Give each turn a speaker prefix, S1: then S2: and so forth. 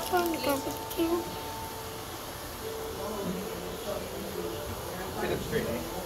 S1: Papa and barbecue.
S2: Sit up straight, eh?